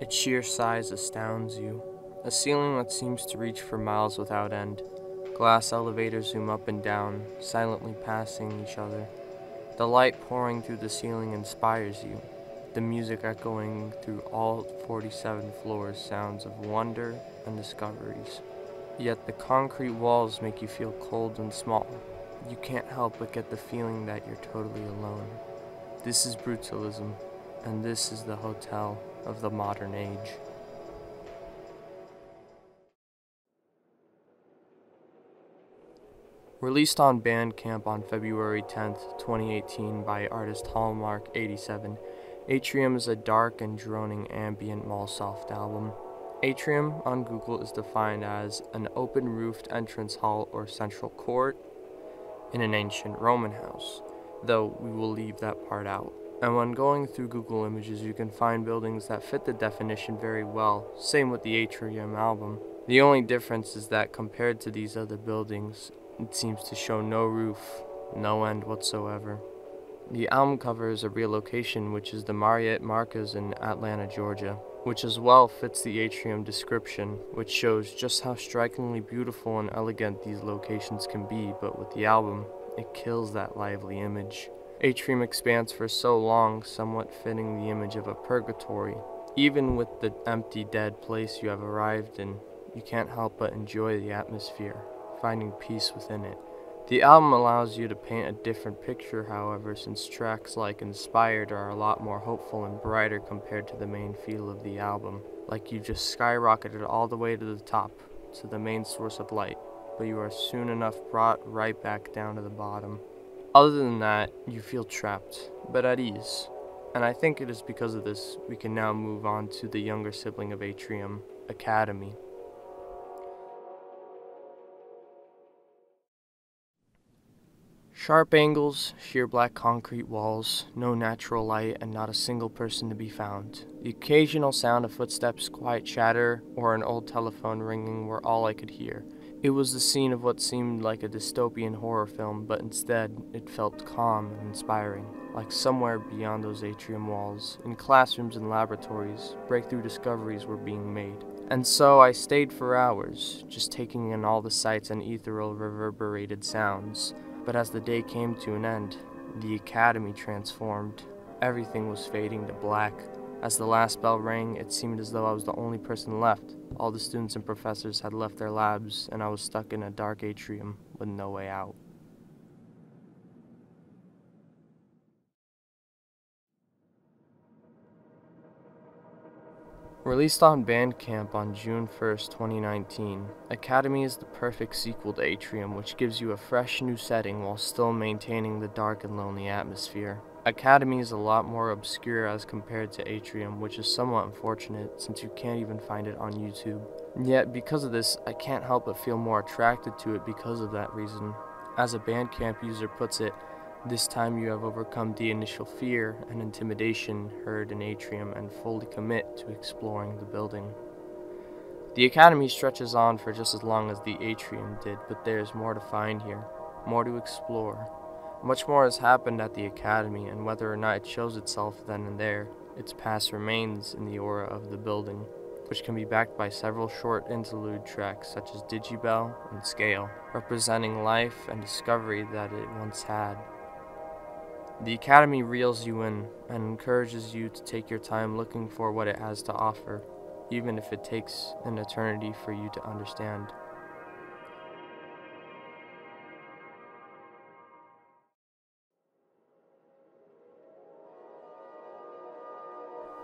Its sheer size astounds you. A ceiling that seems to reach for miles without end. Glass elevators zoom up and down, silently passing each other. The light pouring through the ceiling inspires you. The music echoing through all 47 floors sounds of wonder and discoveries. Yet the concrete walls make you feel cold and small. You can't help but get the feeling that you're totally alone. This is brutalism, and this is the hotel of the modern age. Released on Bandcamp on February 10th, 2018 by artist Hallmark87, Atrium is a dark and droning ambient mall soft album. Atrium on Google is defined as an open roofed entrance hall or central court in an ancient Roman house, though we will leave that part out. And when going through Google Images, you can find buildings that fit the definition very well. Same with the Atrium album. The only difference is that compared to these other buildings, it seems to show no roof, no end whatsoever. The album cover is a real location, which is the Marriott Marquis in Atlanta, Georgia, which as well fits the atrium description, which shows just how strikingly beautiful and elegant these locations can be, but with the album, it kills that lively image. Atrium expands for so long, somewhat fitting the image of a purgatory. Even with the empty, dead place you have arrived in, you can't help but enjoy the atmosphere, finding peace within it. The album allows you to paint a different picture, however, since tracks like Inspired are a lot more hopeful and brighter compared to the main feel of the album. Like you just skyrocketed all the way to the top, to the main source of light, but you are soon enough brought right back down to the bottom. Other than that, you feel trapped, but at ease. And I think it is because of this we can now move on to the younger sibling of Atrium, Academy. Sharp angles, sheer black concrete walls, no natural light, and not a single person to be found. The occasional sound of footsteps, quiet chatter, or an old telephone ringing were all I could hear. It was the scene of what seemed like a dystopian horror film, but instead it felt calm and inspiring, like somewhere beyond those atrium walls. In classrooms and laboratories, breakthrough discoveries were being made. And so I stayed for hours, just taking in all the sights and ethereal reverberated sounds. But as the day came to an end, the academy transformed. Everything was fading to black. As the last bell rang, it seemed as though I was the only person left. All the students and professors had left their labs, and I was stuck in a dark atrium with no way out. Released on Bandcamp on June 1st, 2019, Academy is the perfect sequel to Atrium, which gives you a fresh new setting while still maintaining the dark and lonely atmosphere. Academy is a lot more obscure as compared to Atrium, which is somewhat unfortunate since you can't even find it on YouTube. Yet, because of this, I can't help but feel more attracted to it because of that reason. As a Bandcamp user puts it, this time you have overcome the initial fear and intimidation heard in Atrium and fully commit to exploring the building. The Academy stretches on for just as long as the Atrium did, but there is more to find here, more to explore, much more has happened at the Academy, and whether or not it shows itself then and there, its past remains in the aura of the building, which can be backed by several short interlude tracks such as Digibel and Scale, representing life and discovery that it once had. The Academy reels you in and encourages you to take your time looking for what it has to offer, even if it takes an eternity for you to understand.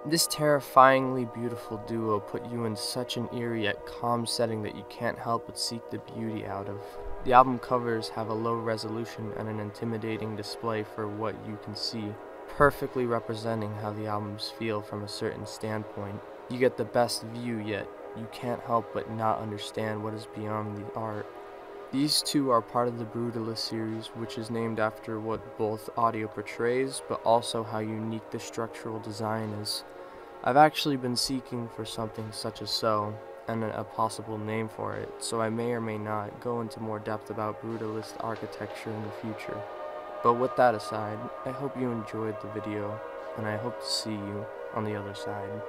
This terrifyingly beautiful duo put you in such an eerie yet calm setting that you can't help but seek the beauty out of. The album covers have a low resolution and an intimidating display for what you can see, perfectly representing how the albums feel from a certain standpoint. You get the best view yet you can't help but not understand what is beyond the art. These two are part of the Brutalist series, which is named after what both audio portrays, but also how unique the structural design is. I've actually been seeking for something such as so, and a possible name for it, so I may or may not go into more depth about Brutalist architecture in the future. But with that aside, I hope you enjoyed the video, and I hope to see you on the other side.